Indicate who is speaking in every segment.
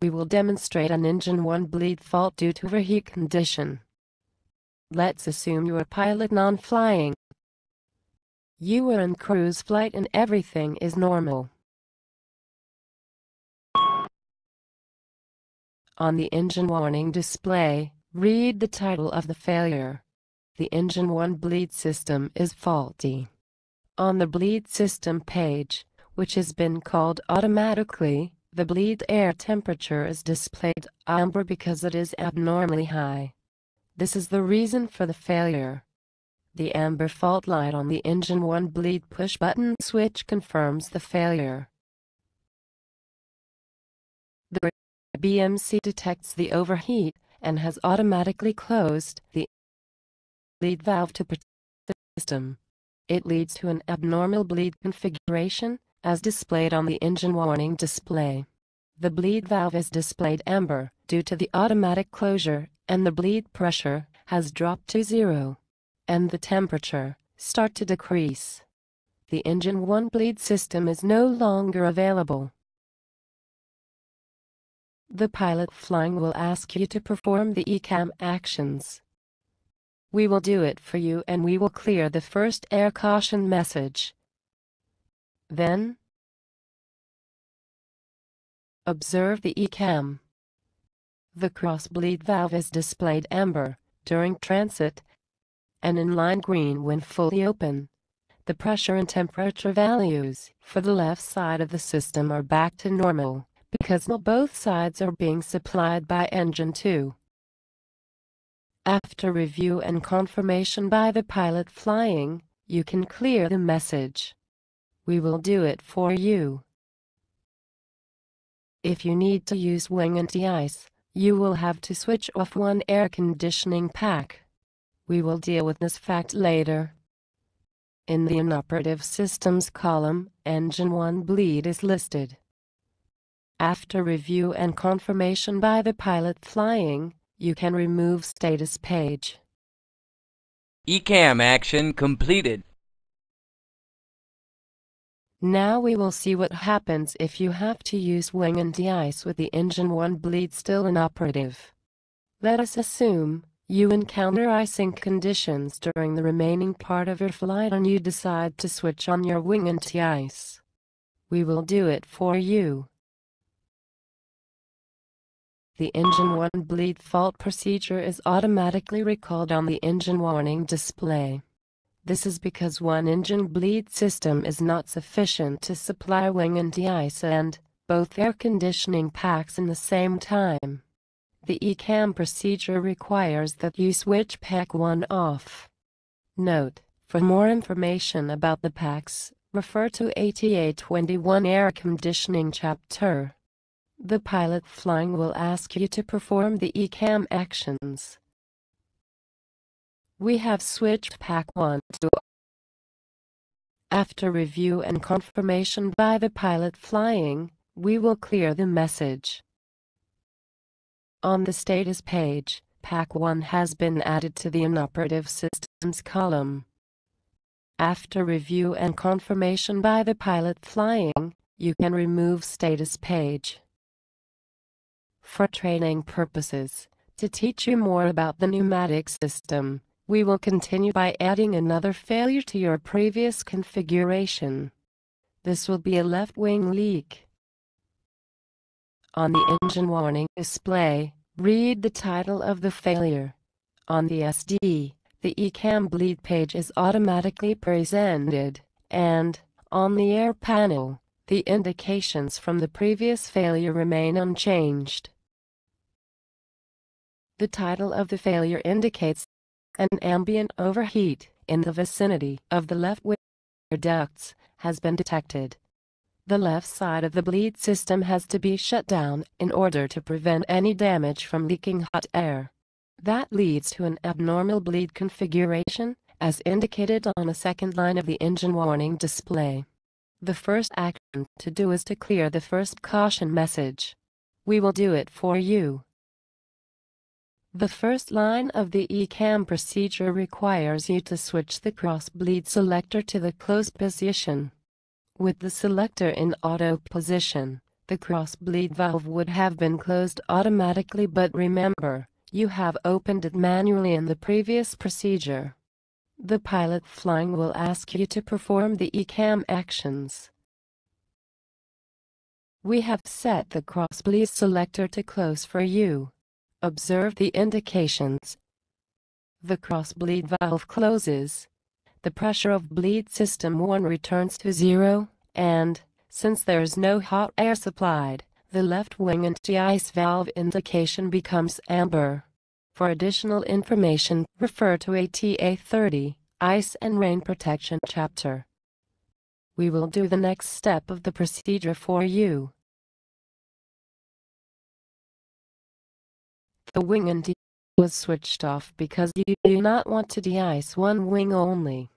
Speaker 1: we will demonstrate an engine 1 bleed fault due to overheat condition. Let's assume you are pilot non-flying. You are in cruise flight and everything is normal. On the engine warning display, read the title of the failure. The engine 1 bleed system is faulty. On the bleed system page, which has been called automatically, the bleed air temperature is displayed amber because it is abnormally high. This is the reason for the failure. The amber fault light on the engine 1 bleed push button switch confirms the failure. The BMC detects the overheat and has automatically closed the bleed valve to protect the system. It leads to an abnormal bleed configuration, as displayed on the engine warning display. The bleed valve is displayed amber due to the automatic closure, and the bleed pressure has dropped to zero and the temperature start to decrease. The engine 1 bleed system is no longer available. The pilot flying will ask you to perform the ECAM actions. We will do it for you and we will clear the first air caution message. Then, observe the ECAM. The cross bleed valve is displayed amber during transit and in line green when fully open. The pressure and temperature values for the left side of the system are back to normal, because both sides are being supplied by engine 2. After review and confirmation by the pilot flying, you can clear the message. We will do it for you. If you need to use wing anti-ice, you will have to switch off one air conditioning pack. We will deal with this fact later. In the inoperative systems column, engine 1 bleed is listed. After review and confirmation by the pilot flying, you can remove status page.
Speaker 2: ECAM action completed.
Speaker 1: Now we will see what happens if you have to use wing anti-ice with the engine 1 bleed still inoperative. Let us assume you encounter icing conditions during the remaining part of your flight and you decide to switch on your wing anti-ice. We will do it for you. The engine 1 bleed fault procedure is automatically recalled on the engine warning display. This is because one engine bleed system is not sufficient to supply wing anti-ice and both air conditioning packs in the same time. The ECAM procedure requires that you switch pack 1 off. Note, for more information about the packs, refer to ATA 21 Air Conditioning Chapter. The pilot flying will ask you to perform the ECAM actions. We have switched pack 1 to After review and confirmation by the pilot flying, we will clear the message. On the status page, Pack 1 has been added to the inoperative systems column. After review and confirmation by the pilot flying, you can remove status page. For training purposes, to teach you more about the pneumatic system, we will continue by adding another failure to your previous configuration. This will be a left wing leak. On the engine warning display, read the title of the failure. On the SD, the ECAM bleed page is automatically presented, and, on the air panel, the indications from the previous failure remain unchanged. The title of the failure indicates an ambient overheat in the vicinity of the left wing ducts has been detected. The left side of the bleed system has to be shut down in order to prevent any damage from leaking hot air. That leads to an abnormal bleed configuration, as indicated on the second line of the engine warning display. The first action to do is to clear the first caution message. We will do it for you. The first line of the ECAM procedure requires you to switch the cross bleed selector to the close position. With the selector in auto position, the cross bleed valve would have been closed automatically but remember, you have opened it manually in the previous procedure. The pilot flying will ask you to perform the ECAM actions. We have set the cross bleed selector to close for you. Observe the indications. The cross bleed valve closes. The pressure of bleed system 1 returns to zero, and, since there is no hot air supplied, the left wing anti-ice valve indication becomes amber. For additional information, refer to ATA 30, Ice and Rain Protection chapter. We will do the next step of the procedure for you. The wing anti-ice was switched off because you do not want to de-ice one wing only.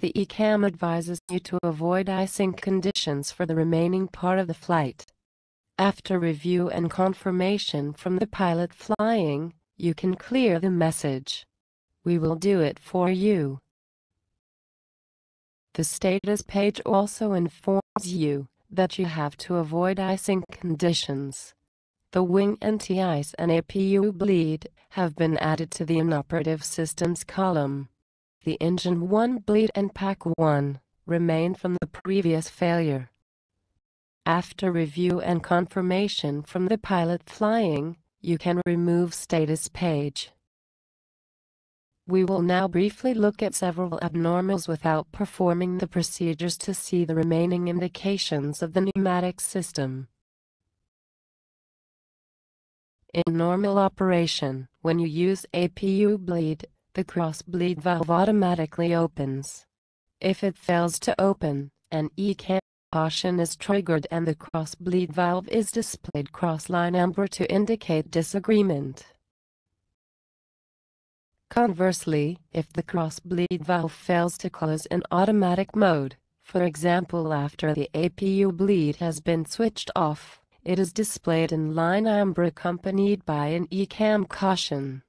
Speaker 1: The ECAM advises you to avoid icing conditions for the remaining part of the flight. After review and confirmation from the pilot flying, you can clear the message. We will do it for you. The status page also informs you that you have to avoid icing conditions. The wing anti-ice and APU bleed have been added to the inoperative systems column. The engine 1 bleed and pack 1 remain from the previous failure. After review and confirmation from the pilot flying, you can remove status page. We will now briefly look at several abnormals without performing the procedures to see the remaining indications of the pneumatic system. In normal operation, when you use APU bleed, the cross bleed valve automatically opens. If it fails to open, an ECAM caution is triggered and the cross bleed valve is displayed cross-line amber to indicate disagreement. Conversely, if the cross bleed valve fails to close in automatic mode, for example after the APU bleed has been switched off, it is displayed in line amber accompanied by an ECAM caution.